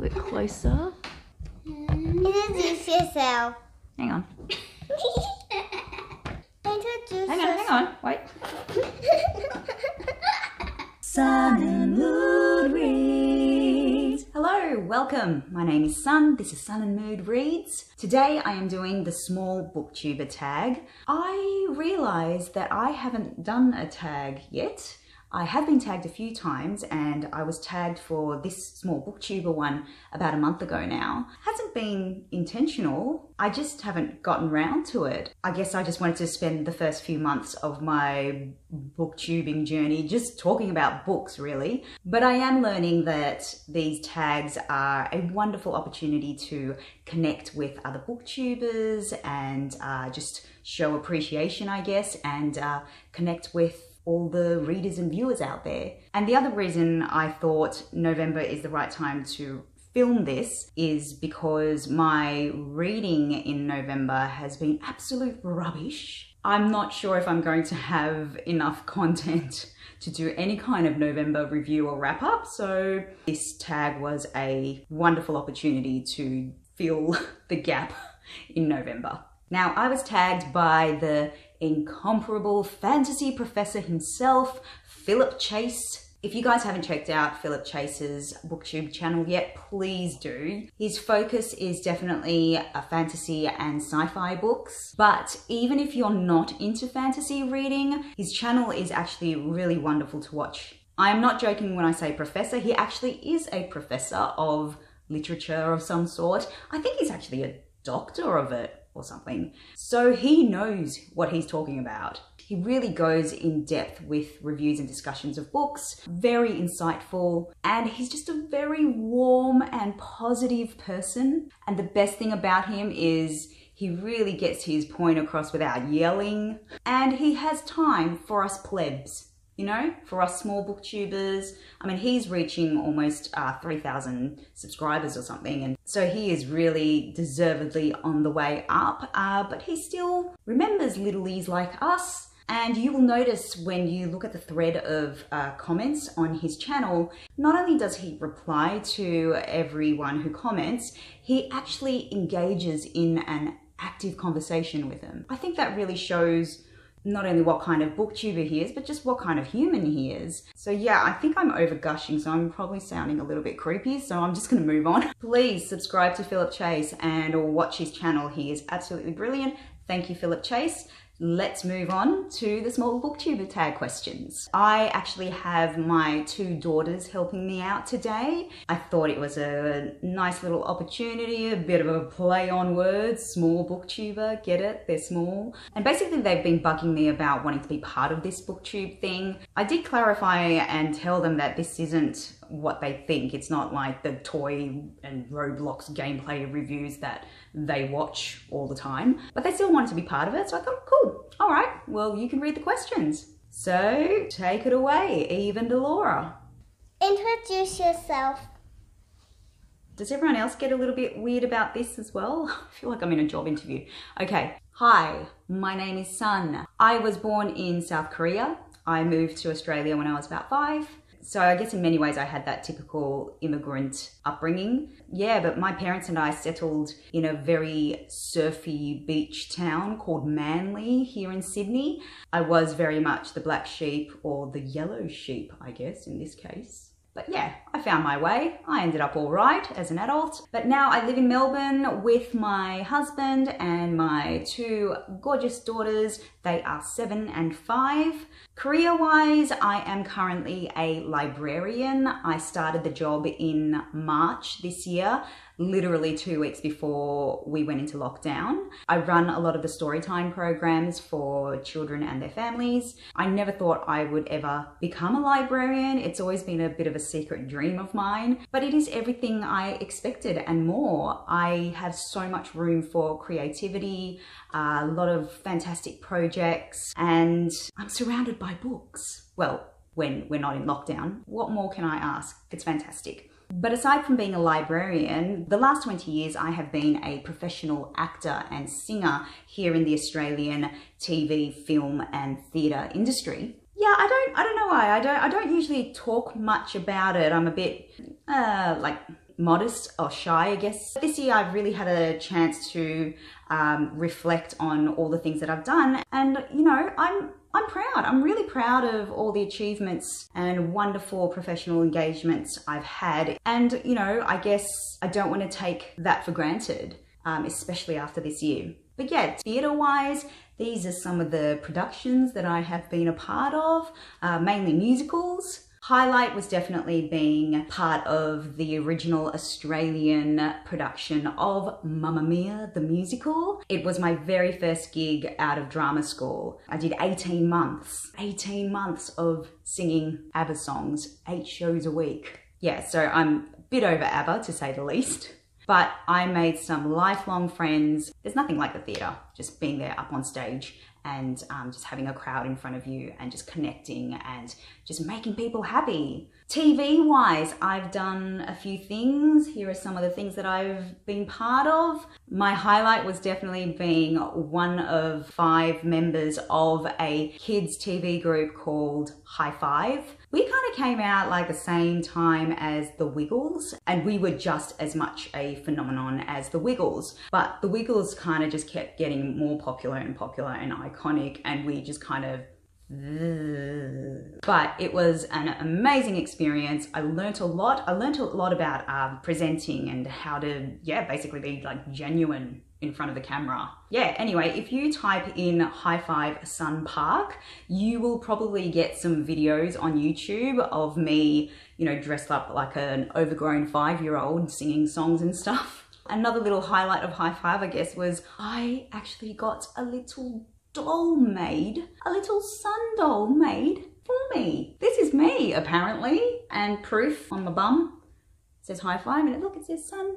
little bit closer. Introduce yourself. Hang on. Introduce Hang on, hang on. Wait. Sun and Mood Reads. Hello, welcome. My name is Sun. This is Sun and Mood Reads. Today I am doing the small booktuber tag. I realise that I haven't done a tag yet. I have been tagged a few times and I was tagged for this small booktuber one about a month ago now. Hasn't been intentional, I just haven't gotten round to it. I guess I just wanted to spend the first few months of my booktubing journey just talking about books really. But I am learning that these tags are a wonderful opportunity to connect with other booktubers and uh, just show appreciation I guess and uh, connect with all the readers and viewers out there. And the other reason I thought November is the right time to film this is because my reading in November has been absolute rubbish. I'm not sure if I'm going to have enough content to do any kind of November review or wrap up, so this tag was a wonderful opportunity to fill the gap in November. Now, I was tagged by the incomparable fantasy professor himself, Phillip Chase. If you guys haven't checked out Phillip Chase's booktube channel yet, please do. His focus is definitely a fantasy and sci-fi books, but even if you're not into fantasy reading, his channel is actually really wonderful to watch. I am not joking when I say professor, he actually is a professor of literature of some sort. I think he's actually a doctor of it or something. So he knows what he's talking about. He really goes in depth with reviews and discussions of books, very insightful, and he's just a very warm and positive person. And the best thing about him is he really gets his point across without yelling, and he has time for us plebs you know, for us small booktubers. I mean, he's reaching almost uh, 3,000 subscribers or something. And so he is really deservedly on the way up, uh, but he still remembers littlies like us. And you will notice when you look at the thread of uh, comments on his channel, not only does he reply to everyone who comments, he actually engages in an active conversation with them. I think that really shows not only what kind of booktuber he is, but just what kind of human he is. So yeah, I think I'm over gushing, so I'm probably sounding a little bit creepy, so I'm just gonna move on. Please subscribe to Phillip Chase and watch his channel. He is absolutely brilliant. Thank you, Phillip Chase let's move on to the small booktuber tag questions. I actually have my two daughters helping me out today. I thought it was a nice little opportunity, a bit of a play on words, small booktuber, get it? They're small. And basically they've been bugging me about wanting to be part of this booktube thing. I did clarify and tell them that this isn't what they think. It's not like the toy and Roblox gameplay reviews that they watch all the time, but they still wanted to be part of it. So I thought, cool, all right, well, you can read the questions. So take it away, Eve and Delora. Introduce yourself. Does everyone else get a little bit weird about this as well? I feel like I'm in a job interview. Okay, hi, my name is Sun. I was born in South Korea. I moved to Australia when I was about five so I guess in many ways I had that typical immigrant upbringing. Yeah, but my parents and I settled in a very surfy beach town called Manly here in Sydney. I was very much the black sheep or the yellow sheep, I guess, in this case. But yeah, I found my way. I ended up all right as an adult. But now I live in Melbourne with my husband and my two gorgeous daughters. They are seven and five. Career-wise, I am currently a librarian. I started the job in March this year literally two weeks before we went into lockdown. I run a lot of the storytime programs for children and their families. I never thought I would ever become a librarian. It's always been a bit of a secret dream of mine, but it is everything I expected and more. I have so much room for creativity, a lot of fantastic projects, and I'm surrounded by books. Well, when we're not in lockdown. What more can I ask? It's fantastic. But aside from being a librarian, the last 20 years I have been a professional actor and singer here in the Australian TV, film and theatre industry. Yeah, I don't I don't know why. I don't I don't usually talk much about it. I'm a bit uh like modest or shy, I guess. This year I've really had a chance to um, reflect on all the things that I've done. And, you know, I'm I'm proud. I'm really proud of all the achievements and wonderful professional engagements I've had. And, you know, I guess I don't want to take that for granted, um, especially after this year. But yeah, theatre wise, these are some of the productions that I have been a part of, uh, mainly musicals. Highlight was definitely being part of the original Australian production of Mamma Mia the musical. It was my very first gig out of drama school. I did 18 months, 18 months of singing ABBA songs, eight shows a week. Yeah, so I'm a bit over ABBA to say the least. But I made some lifelong friends. There's nothing like the theatre, just being there up on stage and um, just having a crowd in front of you and just connecting and just making people happy. TV wise, I've done a few things. Here are some of the things that I've been part of. My highlight was definitely being one of five members of a kids TV group called Hi-5. We kind of came out like the same time as the Wiggles, and we were just as much a phenomenon as the Wiggles. But the Wiggles kind of just kept getting more popular and popular and iconic, and we just kind of but it was an amazing experience. I learnt a lot. I learnt a lot about um, presenting and how to, yeah, basically be like genuine in front of the camera. Yeah, anyway, if you type in Hi-5 Sun Park, you will probably get some videos on YouTube of me, you know, dressed up like an overgrown five-year-old singing songs and stuff. Another little highlight of Hi-5, I guess, was I actually got a little doll made, a little sun doll made for me. This is me, apparently, and proof on my bum. Says high five, and look, it says sun.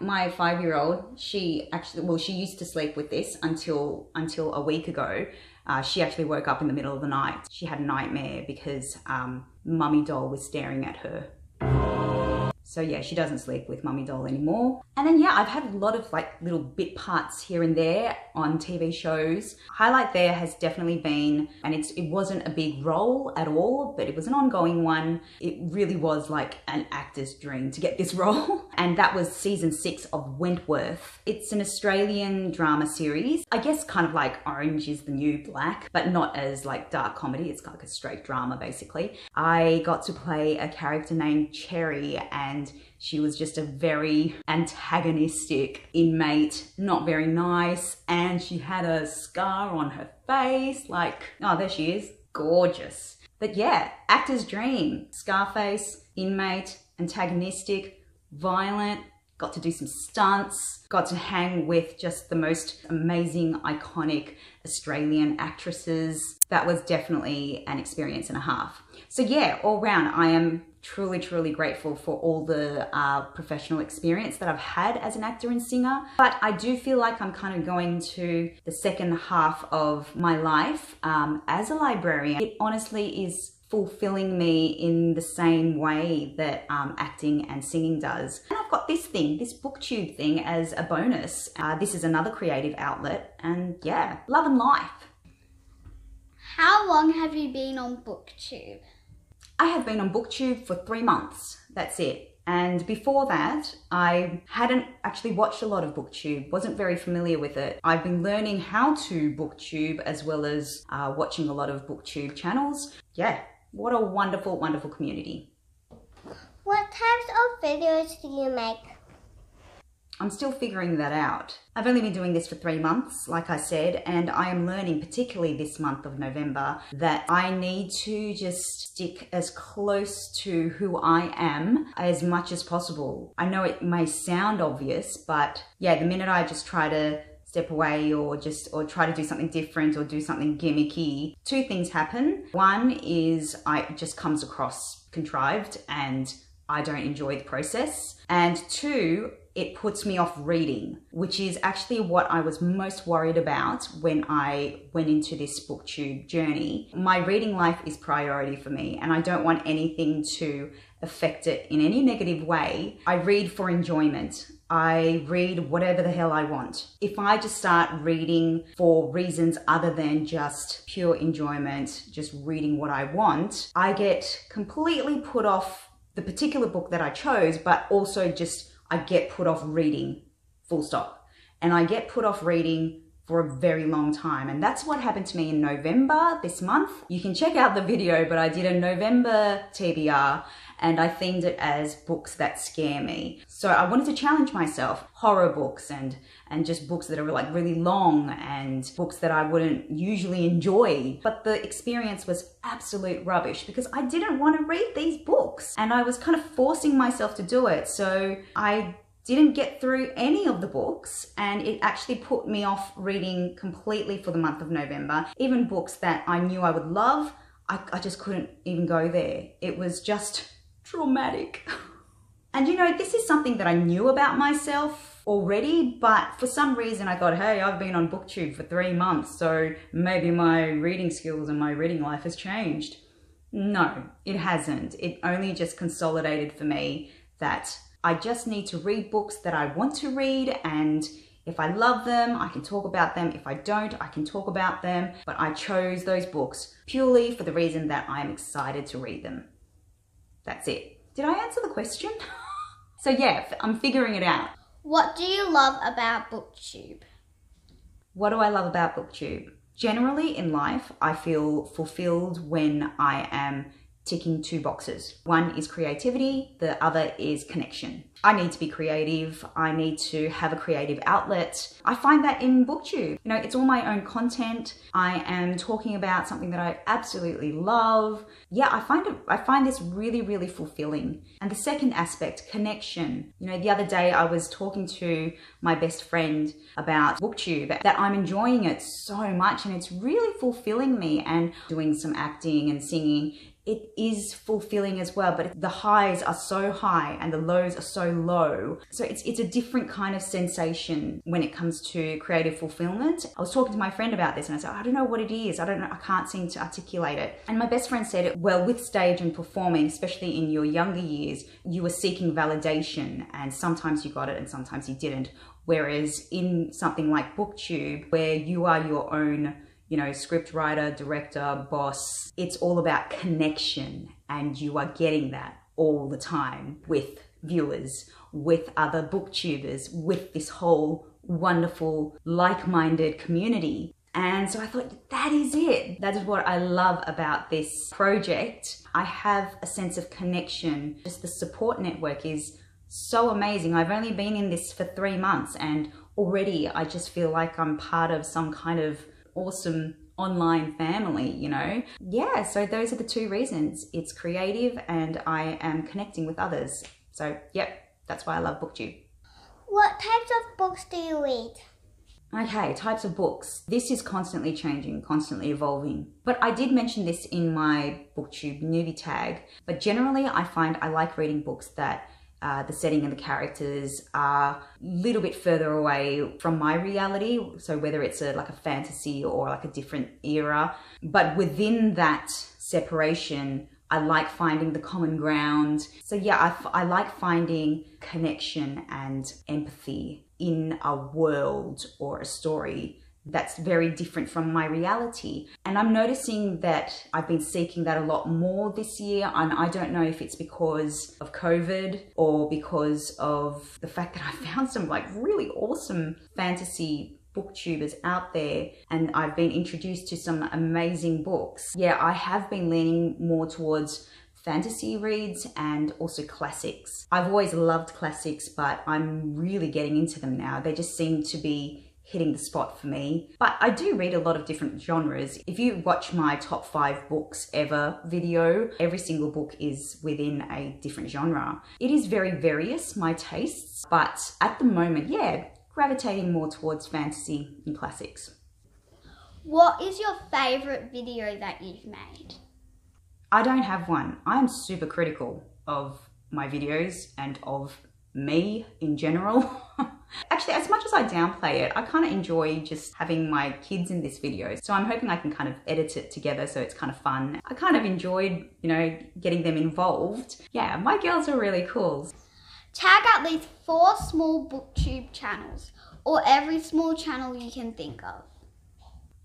My five-year-old, she actually, well, she used to sleep with this until until a week ago. Uh, she actually woke up in the middle of the night. She had a nightmare because um, mummy doll was staring at her so yeah, she doesn't sleep with Mummy Doll anymore. And then yeah, I've had a lot of like little bit parts here and there on TV shows. Highlight there has definitely been, and it's it wasn't a big role at all, but it was an ongoing one. It really was like an actor's dream to get this role. And that was season six of Wentworth. It's an Australian drama series. I guess kind of like Orange is the New Black, but not as like dark comedy. It's like a straight drama basically. I got to play a character named Cherry and and she was just a very antagonistic inmate, not very nice, and she had a scar on her face. Like, oh, there she is, gorgeous. But yeah, actor's dream Scarface, inmate, antagonistic, violent, got to do some stunts, got to hang with just the most amazing, iconic Australian actresses. That was definitely an experience and a half. So yeah, all round, I am truly, truly grateful for all the uh, professional experience that I've had as an actor and singer. But I do feel like I'm kind of going to the second half of my life um, as a librarian. It honestly is fulfilling me in the same way that um, acting and singing does. And I've got this thing, this booktube thing as a bonus. Uh, this is another creative outlet and yeah, love and life. How long have you been on booktube? I have been on booktube for three months. That's it. And before that, I hadn't actually watched a lot of booktube, wasn't very familiar with it. I've been learning how to booktube as well as uh, watching a lot of booktube channels. Yeah, what a wonderful, wonderful community. What types of videos do you make? I'm still figuring that out. I've only been doing this for three months, like I said, and I am learning, particularly this month of November, that I need to just stick as close to who I am as much as possible. I know it may sound obvious, but yeah, the minute I just try to step away or just or try to do something different or do something gimmicky two things happen one is i just comes across contrived and i don't enjoy the process and two it puts me off reading, which is actually what I was most worried about when I went into this booktube journey. My reading life is priority for me, and I don't want anything to affect it in any negative way. I read for enjoyment. I read whatever the hell I want. If I just start reading for reasons other than just pure enjoyment, just reading what I want, I get completely put off the particular book that I chose, but also just I get put off reading, full stop. And I get put off reading for a very long time. And that's what happened to me in November this month. You can check out the video, but I did a November TBR and I themed it as books that scare me. So I wanted to challenge myself, horror books and and just books that are like really long and books that I wouldn't usually enjoy. But the experience was absolute rubbish because I didn't want to read these books and I was kind of forcing myself to do it. So I didn't get through any of the books and it actually put me off reading completely for the month of November. Even books that I knew I would love, I, I just couldn't even go there. It was just traumatic. And you know, this is something that I knew about myself already, but for some reason I thought, hey, I've been on booktube for three months, so maybe my reading skills and my reading life has changed. No, it hasn't. It only just consolidated for me that I just need to read books that I want to read and if I love them, I can talk about them. If I don't, I can talk about them. But I chose those books purely for the reason that I'm excited to read them. That's it. Did I answer the question? so yeah, I'm figuring it out. What do you love about BookTube? What do I love about BookTube? Generally in life, I feel fulfilled when I am ticking two boxes. One is creativity, the other is connection. I need to be creative. I need to have a creative outlet. I find that in BookTube. You know, it's all my own content. I am talking about something that I absolutely love. Yeah, I find it I find this really really fulfilling. And the second aspect, connection. You know, the other day I was talking to my best friend about BookTube that I'm enjoying it so much and it's really fulfilling me and doing some acting and singing it is fulfilling as well, but the highs are so high and the lows are so low. So it's, it's a different kind of sensation when it comes to creative fulfillment. I was talking to my friend about this and I said, I don't know what it is. I don't know. I can't seem to articulate it. And my best friend said, well, with stage and performing, especially in your younger years, you were seeking validation and sometimes you got it and sometimes you didn't. Whereas in something like BookTube, where you are your own you know, script writer, director, boss. It's all about connection, and you are getting that all the time with viewers, with other booktubers, with this whole wonderful, like minded community. And so I thought, that is it. That is what I love about this project. I have a sense of connection. Just the support network is so amazing. I've only been in this for three months and already I just feel like I'm part of some kind of awesome online family, you know? Yeah, so those are the two reasons. It's creative and I am connecting with others. So, yep, that's why I love BookTube. What types of books do you read? Okay, types of books. This is constantly changing, constantly evolving. But I did mention this in my BookTube newbie tag. But generally, I find I like reading books that uh, the setting and the characters are a little bit further away from my reality. So whether it's a, like a fantasy or like a different era, but within that separation, I like finding the common ground. So yeah, I, I like finding connection and empathy in a world or a story that's very different from my reality. And I'm noticing that I've been seeking that a lot more this year. And I don't know if it's because of COVID or because of the fact that I found some like really awesome fantasy booktubers out there and I've been introduced to some amazing books. Yeah, I have been leaning more towards fantasy reads and also classics. I've always loved classics, but I'm really getting into them now. They just seem to be hitting the spot for me. But I do read a lot of different genres. If you watch my top five books ever video, every single book is within a different genre. It is very various, my tastes, but at the moment, yeah, gravitating more towards fantasy and classics. What is your favorite video that you've made? I don't have one. I'm super critical of my videos and of me in general. Actually, as much as I downplay it, I kind of enjoy just having my kids in this video. So I'm hoping I can kind of edit it together so it's kind of fun. I kind of enjoyed, you know, getting them involved. Yeah, my girls are really cool. Tag at least four small booktube channels or every small channel you can think of.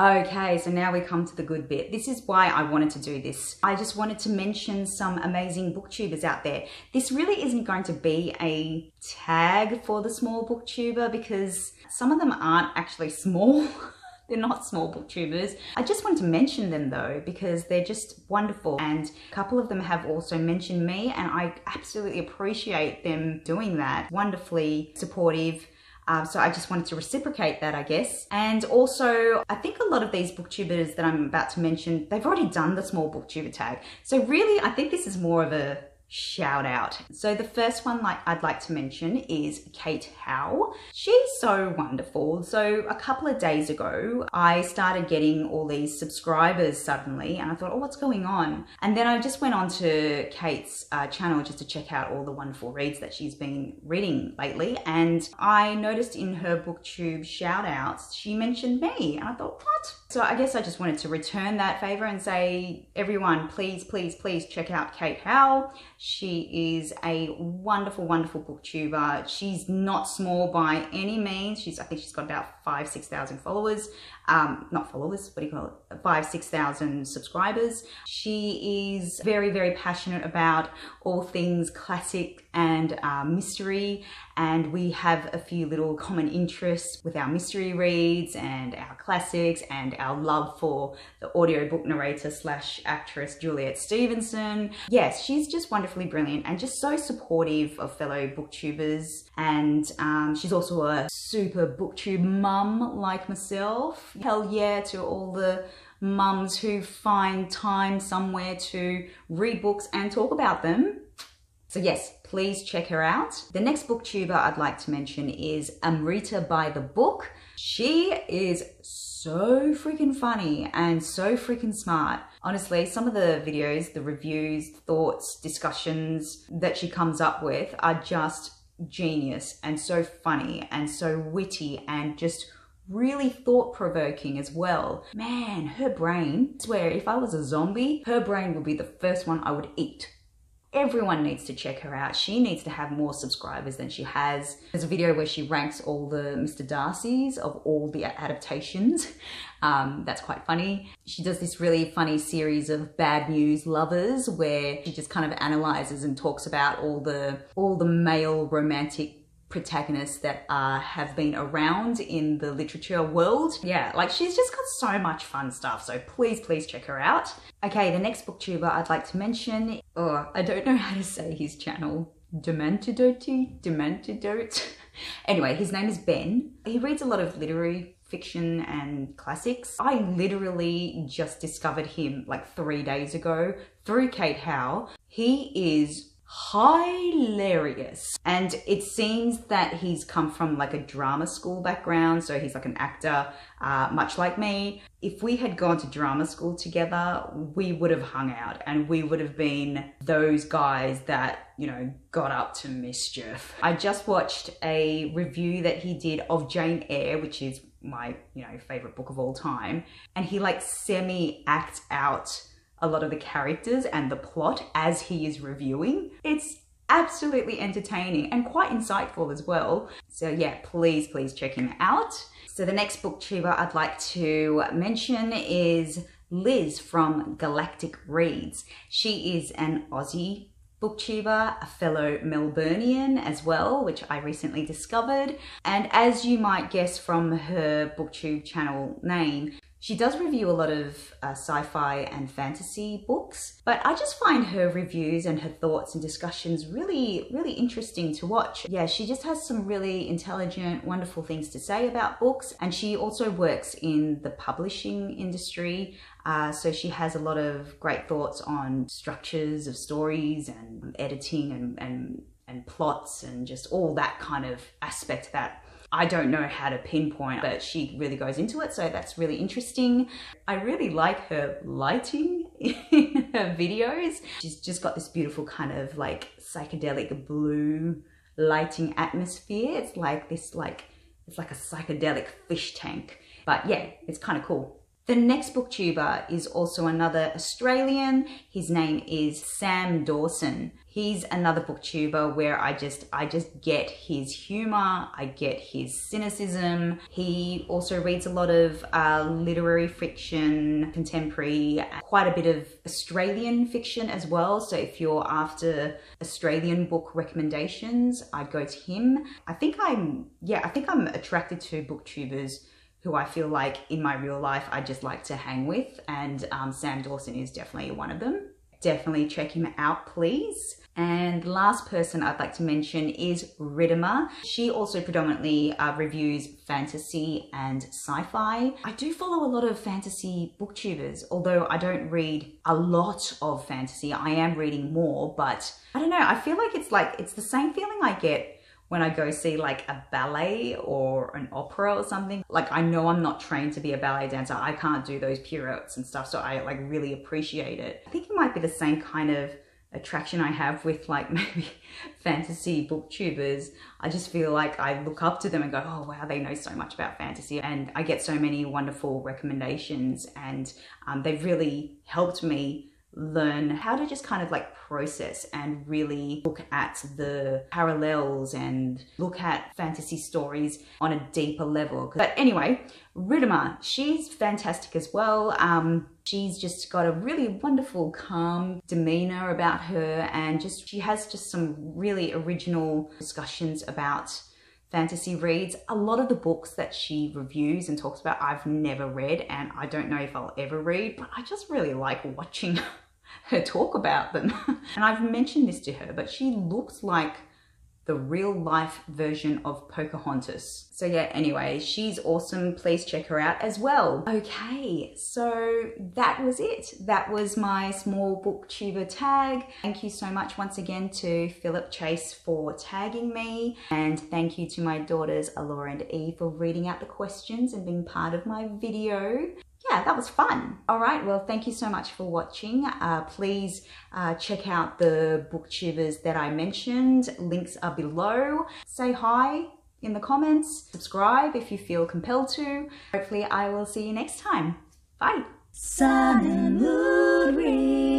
Okay, so now we come to the good bit. This is why I wanted to do this. I just wanted to mention some amazing booktubers out there. This really isn't going to be a tag for the small booktuber because some of them aren't actually small. They're not small booktubers. I just wanted to mention them though because they're just wonderful and a couple of them have also mentioned me and I absolutely appreciate them doing that. Wonderfully supportive um, so I just wanted to reciprocate that, I guess. And also, I think a lot of these booktubers that I'm about to mention, they've already done the small booktuber tag. So really, I think this is more of a shout out. So the first one like I'd like to mention is Kate Howe. She's so wonderful. So a couple of days ago, I started getting all these subscribers suddenly and I thought, oh, what's going on? And then I just went on to Kate's uh, channel just to check out all the wonderful reads that she's been reading lately. And I noticed in her booktube shout outs, she mentioned me and I thought, what? So I guess I just wanted to return that favor and say, everyone, please, please, please check out Kate Howe. She is a wonderful, wonderful booktuber. She's not small by any means. She's, I think she's got about five, 6,000 followers. Um, not followers, what do you call it? Five, 6,000 subscribers. She is very, very passionate about all things classic and uh, mystery. And we have a few little common interests with our mystery reads and our classics and our love for the audiobook narrator slash actress Juliet Stevenson. Yes, she's just wonderfully brilliant and just so supportive of fellow booktubers. And um, she's also a super booktube mum like myself. Hell yeah to all the mums who find time somewhere to read books and talk about them. So yes, please check her out. The next booktuber I'd like to mention is Amrita by the Book. She is so freaking funny and so freaking smart. Honestly, some of the videos, the reviews, thoughts, discussions that she comes up with are just genius and so funny and so witty and just really thought provoking as well. Man, her brain, I swear if I was a zombie, her brain would be the first one I would eat everyone needs to check her out. She needs to have more subscribers than she has. There's a video where she ranks all the Mr. Darcy's of all the adaptations. Um, that's quite funny. She does this really funny series of bad news lovers where she just kind of analyzes and talks about all the all the male romantic protagonists that uh, have been around in the literature world. Yeah, like she's just got so much fun stuff. So please, please check her out. Okay, the next booktuber I'd like to mention, oh, I don't know how to say his channel. Dementidoti? Dementidote? anyway, his name is Ben. He reads a lot of literary fiction and classics. I literally just discovered him like three days ago through Kate Howe. He is hilarious. And it seems that he's come from like a drama school background, so he's like an actor, uh, much like me. If we had gone to drama school together, we would have hung out and we would have been those guys that, you know, got up to mischief. I just watched a review that he did of Jane Eyre, which is my, you know, favorite book of all time. And he like semi acts out a lot of the characters and the plot as he is reviewing. It's absolutely entertaining and quite insightful as well. So yeah, please, please check him out. So the next booktuber I'd like to mention is Liz from Galactic Reads. She is an Aussie booktuber, a fellow Melburnian as well, which I recently discovered. And as you might guess from her booktube channel name, she does review a lot of uh, sci-fi and fantasy books, but I just find her reviews and her thoughts and discussions really, really interesting to watch. Yeah, she just has some really intelligent, wonderful things to say about books, and she also works in the publishing industry. Uh, so she has a lot of great thoughts on structures of stories and editing and, and and plots and just all that kind of aspect that I don't know how to pinpoint, but she really goes into it. So that's really interesting. I really like her lighting in her videos. She's just got this beautiful kind of like psychedelic blue lighting atmosphere. It's like this like, it's like a psychedelic fish tank. But yeah, it's kind of cool. The next booktuber is also another Australian. His name is Sam Dawson. He's another booktuber where I just I just get his humor, I get his cynicism. He also reads a lot of uh, literary fiction, contemporary, quite a bit of Australian fiction as well. So if you're after Australian book recommendations, I'd go to him. I think I'm yeah, I think I'm attracted to booktubers who I feel like in my real life I just like to hang with, and um, Sam Dawson is definitely one of them. Definitely check him out, please. And the last person I'd like to mention is Riddhima. She also predominantly uh, reviews fantasy and sci-fi. I do follow a lot of fantasy booktubers, although I don't read a lot of fantasy. I am reading more, but I don't know. I feel like it's like, it's the same feeling I get when I go see like a ballet or an opera or something. Like I know I'm not trained to be a ballet dancer. I can't do those pirouettes and stuff. So I like really appreciate it. I think it might be the same kind of attraction I have with like maybe fantasy booktubers. I just feel like I look up to them and go, oh wow, they know so much about fantasy. And I get so many wonderful recommendations and um, they've really helped me learn how to just kind of like process and really look at the parallels and look at fantasy stories on a deeper level. But anyway, Riddhima, she's fantastic as well. Um, she's just got a really wonderful, calm demeanor about her, and just she has just some really original discussions about fantasy reads. A lot of the books that she reviews and talks about, I've never read, and I don't know if I'll ever read, but I just really like watching her talk about them. and I've mentioned this to her, but she looks like the real life version of Pocahontas. So yeah, anyway, she's awesome. Please check her out as well. Okay, so that was it. That was my small booktuber tag. Thank you so much once again to Phillip Chase for tagging me. And thank you to my daughters Alora and Eve for reading out the questions and being part of my video yeah, that was fun. All right, well, thank you so much for watching. Uh, please uh, check out the booktubers that I mentioned. Links are below. Say hi in the comments. Subscribe if you feel compelled to. Hopefully I will see you next time. Bye. Sun and moon.